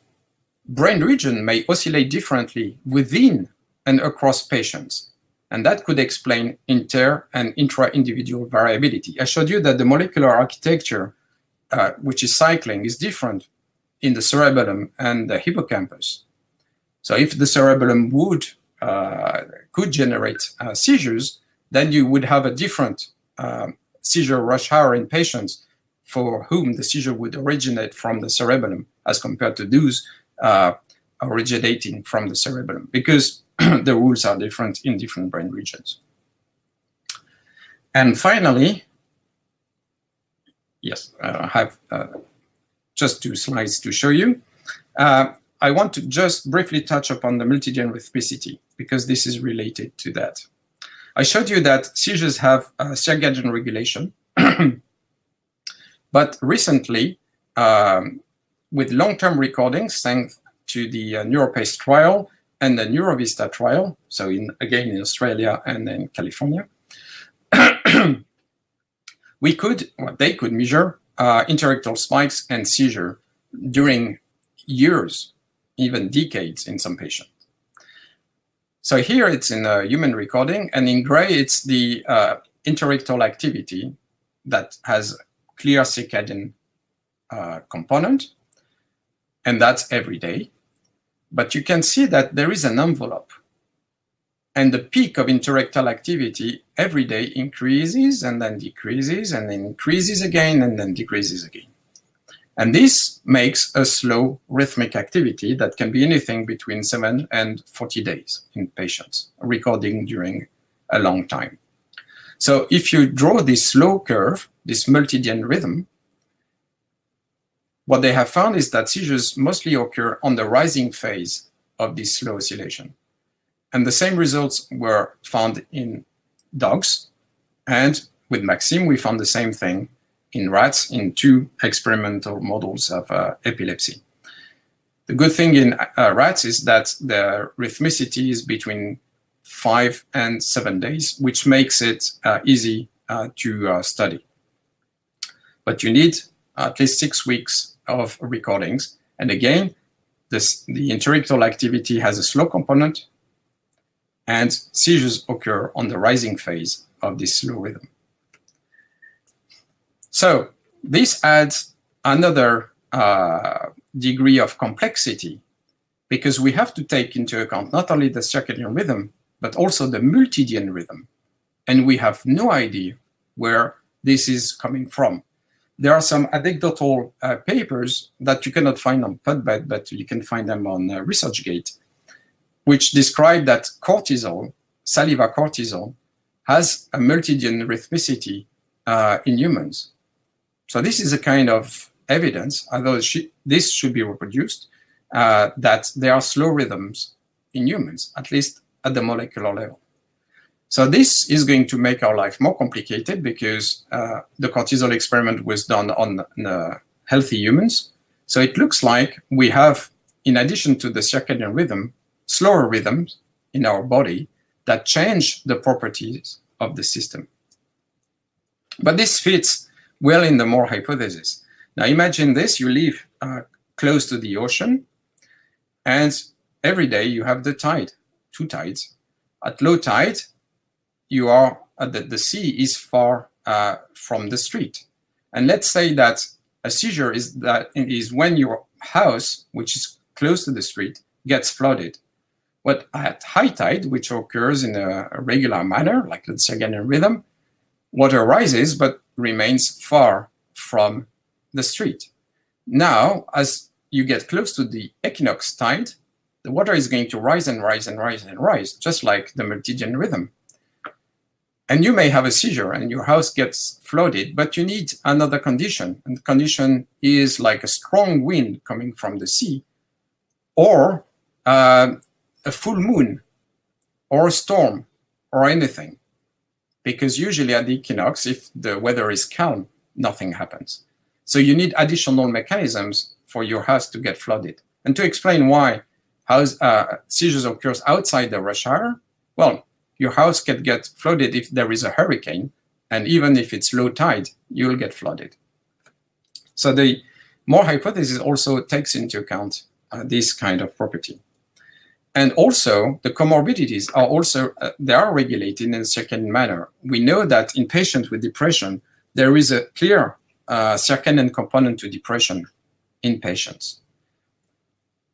brain region may oscillate differently within and across patients. And that could explain inter and intra-individual variability. I showed you that the molecular architecture uh, which is cycling, is different in the cerebellum and the hippocampus. So if the cerebellum would uh, could generate uh, seizures, then you would have a different um, seizure rush hour in patients for whom the seizure would originate from the cerebellum as compared to those uh, originating from the cerebellum because the rules are different in different brain regions. And finally, yes, uh, I have uh, just two slides to show you. Uh, I want to just briefly touch upon the multidian rhythmicity because this is related to that. I showed you that seizures have uh, circadian regulation, but recently, um, with long-term recordings, thanks to the uh, NeuroPace trial and the NeuroVista trial, so in again in Australia and in California, we could, well, they could measure uh, interictal spikes and seizure during years, even decades in some patients. So here it's in a human recording, and in gray it's the uh, interictal activity that has clear circadian uh, component, and that's every day. But you can see that there is an envelope and the peak of interictal activity every day increases and then decreases and then increases again and then decreases again. And this makes a slow rhythmic activity that can be anything between 7 and 40 days in patients, recording during a long time. So if you draw this slow curve, this multidian rhythm, what they have found is that seizures mostly occur on the rising phase of this slow oscillation. And the same results were found in dogs. And with Maxime, we found the same thing in rats in two experimental models of uh, epilepsy. The good thing in uh, rats is that the rhythmicity is between five and seven days, which makes it uh, easy uh, to uh, study. But you need at least six weeks of recordings. And again, this, the interictal activity has a slow component and seizures occur on the rising phase of this slow rhythm. So this adds another uh, degree of complexity because we have to take into account not only the circadian rhythm, but also the multidian rhythm. And we have no idea where this is coming from. There are some anecdotal uh, papers that you cannot find on PubMed, but you can find them on uh, ResearchGate, which describe that cortisol, saliva cortisol, has a multidian rhythmicity uh, in humans. So this is a kind of evidence, although this should be reproduced, uh, that there are slow rhythms in humans, at least at the molecular level. So this is going to make our life more complicated because uh, the cortisol experiment was done on uh, healthy humans. So it looks like we have, in addition to the circadian rhythm, slower rhythms in our body that change the properties of the system. But this fits well in the MORE hypothesis. Now imagine this, you live uh, close to the ocean and every day you have the tide, two tides. At low tide, you are uh, the, the sea is far uh, from the street. And let's say that a seizure is that is when your house, which is close to the street, gets flooded. But at high tide, which occurs in a, a regular manner, like let's say again circadian rhythm, water rises but remains far from the street. Now, as you get close to the equinox tide, the water is going to rise and rise and rise and rise, just like the multidian rhythm. And you may have a seizure and your house gets flooded, but you need another condition. And the condition is like a strong wind coming from the sea or uh, a full moon or a storm or anything. Because usually at the equinox, if the weather is calm, nothing happens. So you need additional mechanisms for your house to get flooded. And to explain why house, uh, seizures occurs outside the rush hour, well, your house can get flooded if there is a hurricane, and even if it's low tide, you'll get flooded. So the MORE hypothesis also takes into account uh, this kind of property. And also, the comorbidities are also, uh, they are regulated in a certain manner. We know that in patients with depression, there is a clear uh, circadian component to depression in patients.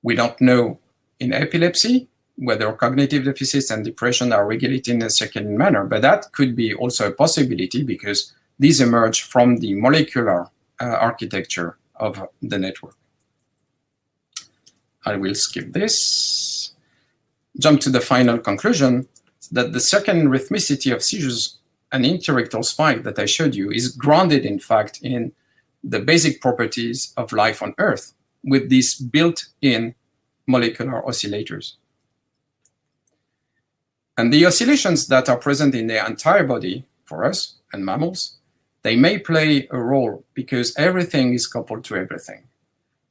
We don't know in epilepsy whether cognitive deficits and depression are regulated in a certain manner, but that could be also a possibility because these emerge from the molecular uh, architecture of the network. I will skip this. Jump to the final conclusion that the second rhythmicity of seizures and interictal spike that I showed you is grounded, in fact, in the basic properties of life on Earth with these built-in molecular oscillators. And the oscillations that are present in the entire body for us and mammals, they may play a role because everything is coupled to everything.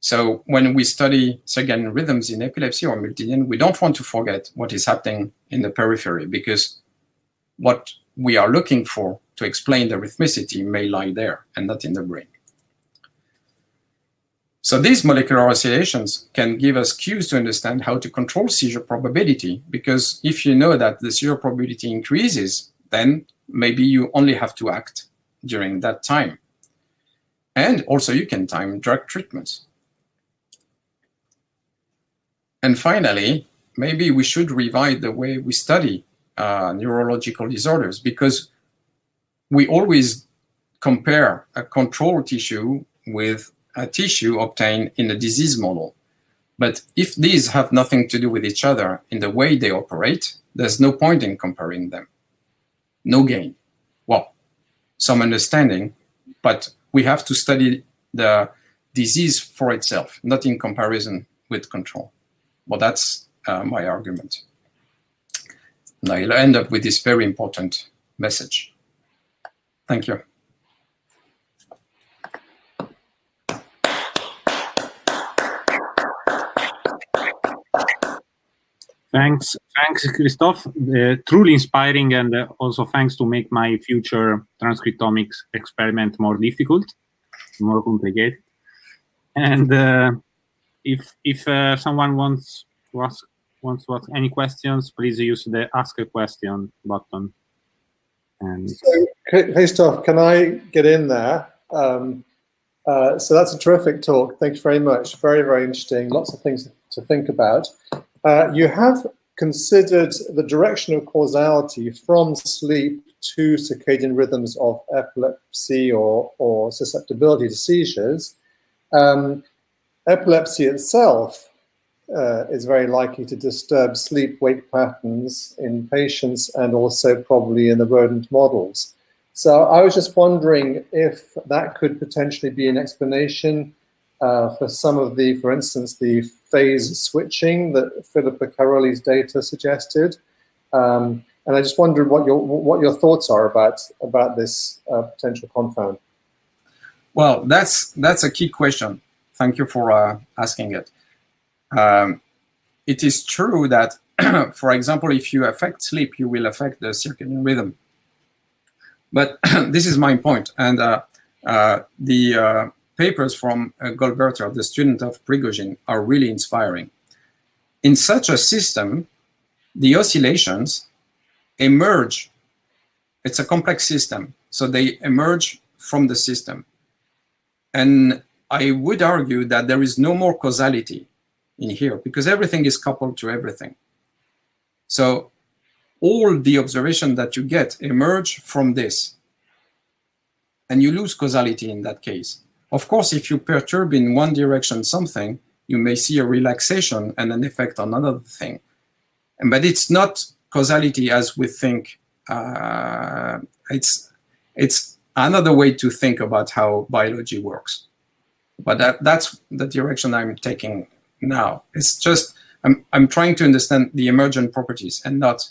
So when we study circadian rhythms in epilepsy or multidian, we don't want to forget what is happening in the periphery because what we are looking for to explain the rhythmicity may lie there and not in the brain. So these molecular oscillations can give us cues to understand how to control seizure probability, because if you know that the seizure probability increases, then maybe you only have to act during that time. And also you can time drug treatments. And finally, maybe we should revise the way we study uh, neurological disorders because we always compare a control tissue with a tissue obtained in a disease model. But if these have nothing to do with each other in the way they operate, there's no point in comparing them. No gain. Well, some understanding, but we have to study the disease for itself, not in comparison with control. Well, that's uh, my argument. Now you'll end up with this very important message. Thank you. Thanks, thanks, Christophe. Uh, truly inspiring, and uh, also thanks to make my future transcriptomics experiment more difficult, more complicated. And uh, if if uh, someone wants to ask wants to ask any questions, please use the Ask a Question button. And so, Christophe, can I get in there? Um, uh, so that's a terrific talk. Thanks very much. Very, very interesting. Lots of things to think about. Uh, you have considered the direction of causality from sleep to circadian rhythms of epilepsy or, or susceptibility to seizures. Um, epilepsy itself uh, is very likely to disturb sleep-wake patterns in patients and also probably in the rodent models. So I was just wondering if that could potentially be an explanation uh, for some of the, for instance, the phase switching that Philippa Karoly's data suggested. Um, and I just wondered what your what your thoughts are about about this uh, potential confound. Well, that's that's a key question. Thank you for uh, asking it. Um, it is true that, for example, if you affect sleep, you will affect the circadian rhythm. But this is my point, and uh, uh the uh, papers from uh, Goldbeter, the student of Prigogine, are really inspiring. In such a system, the oscillations emerge. It's a complex system, so they emerge from the system. And I would argue that there is no more causality in here because everything is coupled to everything. So all the observation that you get emerge from this. And you lose causality in that case. Of course, if you perturb in one direction something, you may see a relaxation and an effect on another thing. But it's not causality as we think. Uh, it's it's another way to think about how biology works. But that, that's the direction I'm taking now. It's just I'm I'm trying to understand the emergent properties and not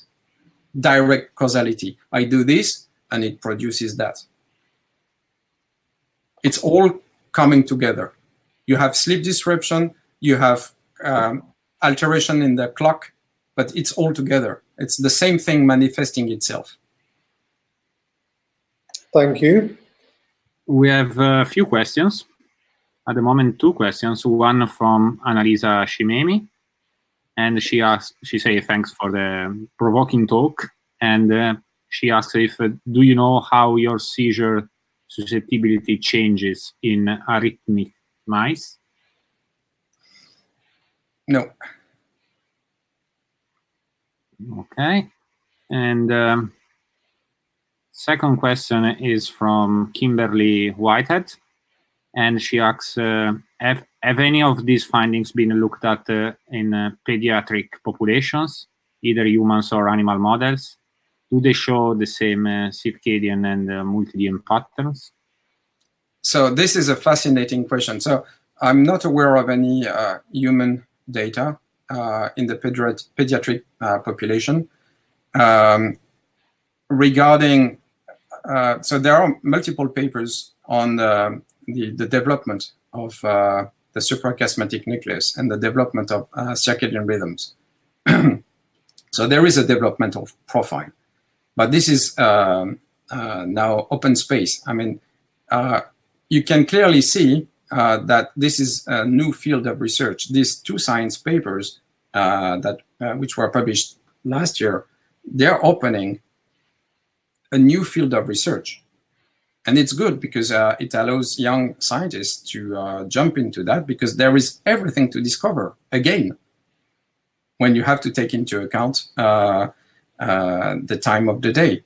direct causality. I do this and it produces that. It's all coming together. You have sleep disruption, you have um, alteration in the clock, but it's all together. It's the same thing manifesting itself. Thank you. We have a few questions. At the moment, two questions. One from Annalisa Scimemi, and she asks, she say thanks for the provoking talk, and uh, she asks if uh, do you know how your seizure susceptibility changes in arrhythmic mice? No. Okay. And um, second question is from Kimberly Whitehead. And she asks, uh, have, have any of these findings been looked at uh, in uh, pediatric populations, either humans or animal models? do they show the same uh, circadian and uh, multidian patterns? So this is a fascinating question. So I'm not aware of any uh, human data in the pediat pediatric population. Um, regarding, so there are multiple papers on the, the, the development of the suprachiasmatic nucleus and the development of circadian rhythms. so there is a developmental profile. But this is um, uh, now open space. I mean, uh, you can clearly see uh, that this is a new field of research. These two science papers uh, that uh, which were published last year, they're opening a new field of research. And it's good because uh, it allows young scientists to jump into that because there is everything to discover again when you have to take into account uh, the time of the day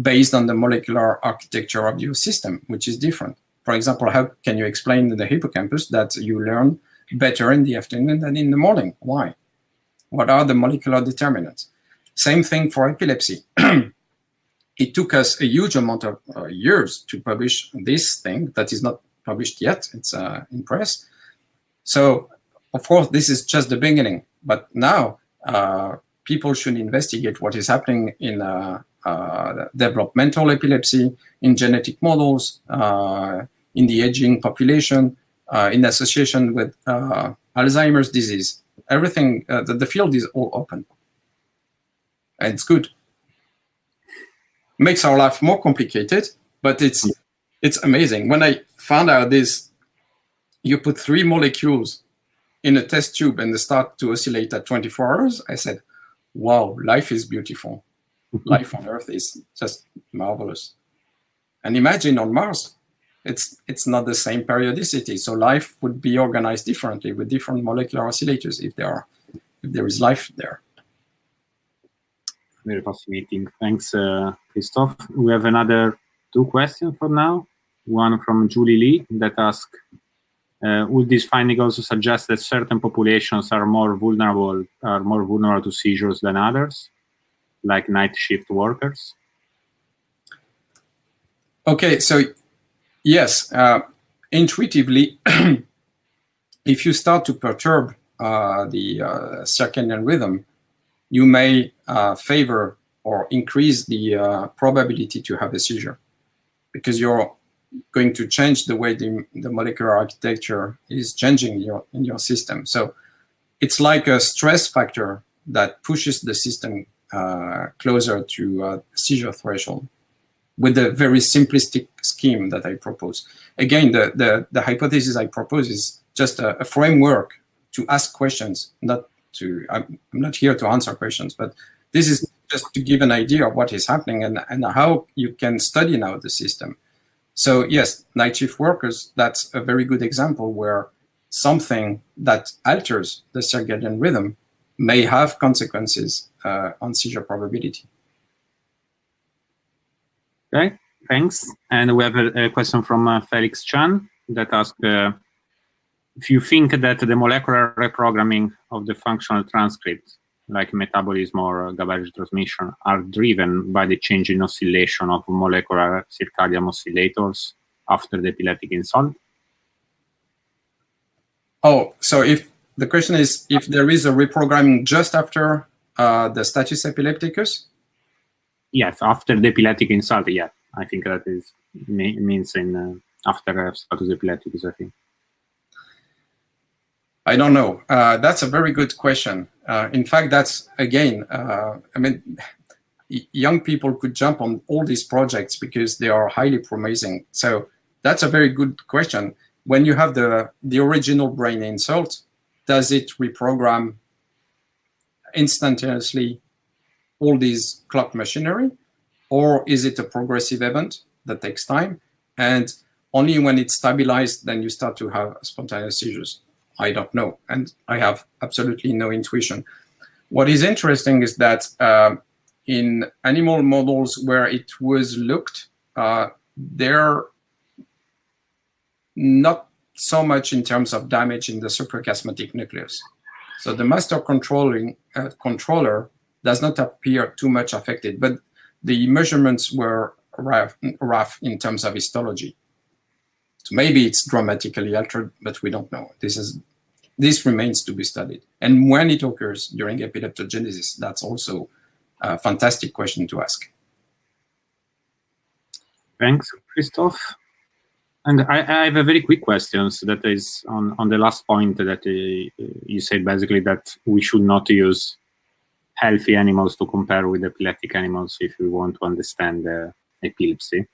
based on the molecular architecture of your system, which is different. For example, how can you explain the hippocampus that you learn better in the afternoon than in the morning? Why? What are the molecular determinants? Same thing for epilepsy. it took us a huge amount of uh, years to publish this thing that is not published yet. It's uh, in press. So, of course, this is just the beginning. But now, uh, people should investigate what is happening in uh, uh, developmental epilepsy, in genetic models, uh, in the aging population, in association with Alzheimer's disease. Everything, the, the field is all open. And it's good. Makes our life more complicated, but it's it's amazing. When I found out this, you put three molecules in a test tube and they start to oscillate at 24 hours, I said, wow, life is beautiful. life on Earth is just marvelous. And imagine on Mars, it's it's not the same periodicity. So life would be organized differently with different molecular oscillators if there are if there is life there. Very fascinating. Thanks, uh, Christophe. We have another two questions for now. One from Julie Lee that asks, uh, would this finding also suggest that certain populations are more vulnerable are more vulnerable to seizures than others, like night shift workers? Okay, so yes, uh, intuitively, if you start to perturb uh, the uh, circadian rhythm, you may uh, favor or increase the uh, probability to have a seizure because you're going to change the way the, the molecular architecture is changing in your, in your system. So it's like a stress factor that pushes the system uh, closer to uh, seizure threshold with a very simplistic scheme that I propose. Again, the, the, the hypothesis I propose is just a, a, framework to ask questions, not to, I'm, I'm not here to answer questions, but this is just to give an idea of what is happening and, and how you can study now the system. So yes, night shift workers, that's a very good example where something that alters the circadian rhythm may have consequences uh, on seizure probability. Okay, thanks. And we have a, a question from uh, Felix Chan that asks uh, if you think that the molecular reprogramming of the functional transcript, like metabolism or GABAergic transmission, are driven by the change in oscillation of molecular circadian oscillators after the epileptic insult? Oh, so if the question is if there is a reprogramming just after uh, the status epilepticus? Yes, after the epileptic insult, yeah. I think that is means in uh, after status epilepticus, I think. I don't know. Uh, that's a very good question. Uh, in fact, that's again, uh, I mean, young people could jump on all these projects because they are highly promising. So that's a very good question. When you have the the original brain insult, does it reprogram instantaneously all these clock machinery, or is it a progressive event that takes time? And only when it's stabilized, then you start to have spontaneous seizures. I don't know, and I have absolutely no intuition. What is interesting is that uh, in animal models where it was looked, uh, they're not so much in terms of damage in the suprachiasmatic nucleus. So the master controlling uh, controller does not appear too much affected, but the measurements were rough, rough in terms of histology. Maybe it's dramatically altered, but we don't know. This is this remains to be studied. And when it occurs during epileptogenesis, that's also a fantastic question to ask. Thanks, Christophe. And I, I, have a very quick question so that is on, on the last point that uh, you said basically that we should not use healthy animals to compare with epileptic animals if we want to understand uh, epilepsy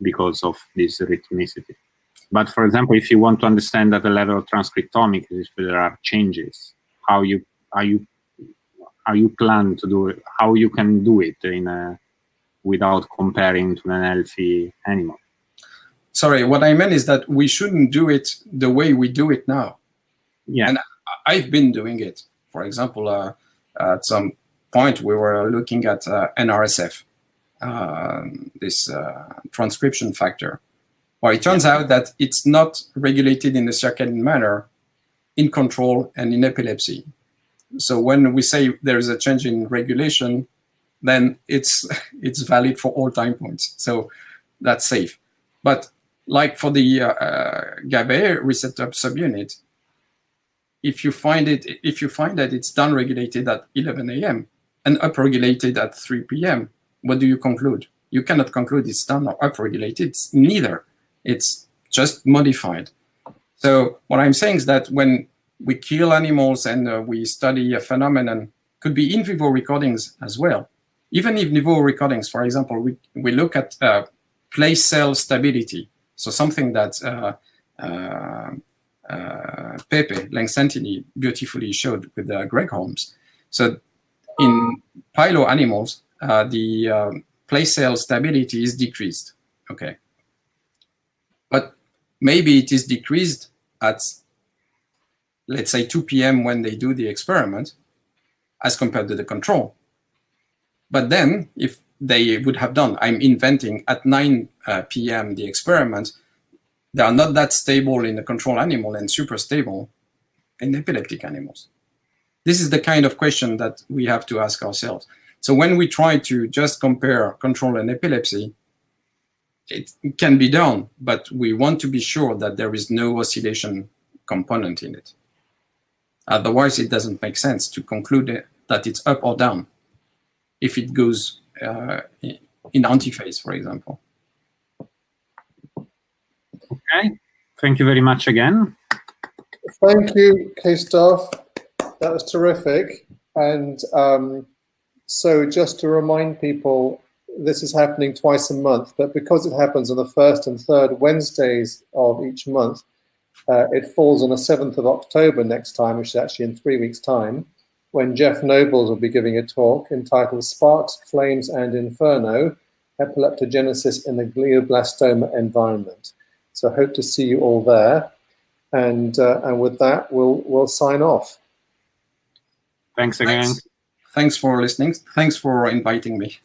because of this rhythmicity. But for example, if you want to understand at the level of transcriptomics, if there are changes, how you are you how you plan to do it, how you can do it in a, without comparing to an healthy animal sorry, what I meant is that we shouldn't do it the way we do it now. Yeah. And I've been doing it. For example, uh, at some point we were looking at uh, NRSF, uh, this uh, transcription factor. Well, it turns out that it's not regulated in a circadian manner in control and in epilepsy. So when we say there is a change in regulation, then it's it's valid for all time points. So that's safe. But like for the uh, uh, GABA receptor subunit, if you find it, if you find that it's downregulated at 11 a.m. and upregulated at 3 p.m., what do you conclude? You cannot conclude it's down or upregulated. It's neither. It's just modified. So what I'm saying is that when we kill animals and uh, we study a phenomenon, could be in vivo recordings as well. Even in vivo recordings, for example, we, we look at uh, place cell stability. So something that uh, uh, uh, Pepe Lenck-Santini beautifully showed with uh, Greg Holmes. So in pilo animals, uh, the um, place cell stability is decreased. Okay, maybe it is decreased at let's say 2 p.m. when they do the experiment as compared to the control. But then if they would have done. I'm inventing at 9 uh, p.m. the experiment. They are not that stable in the control animal and super stable in epileptic animals. This is the kind of question that we have to ask ourselves. So when we try to just compare control and epilepsy, it can be done, but we want to be sure that there is no oscillation component in it. Otherwise, it doesn't make sense to conclude that it's up or down if it goes uh, in antiphase, for example. Okay, thank you very much again. Thank you, Christophe. That was terrific. And um, so just to remind people, this is happening twice a month, but because it happens on the first and third Wednesdays of each month, uh, it falls on the 7th of October next time, which is actually in three weeks' time, when Jeff Noebels will be giving a talk entitled Sparks, Flames and Inferno, Epileptogenesis in the Glioblastoma Environment. So I hope to see you all there. And, uh, and with that, we'll, we'll sign off. Thanks again. Thanks, Thanks for listening. Thanks for inviting me.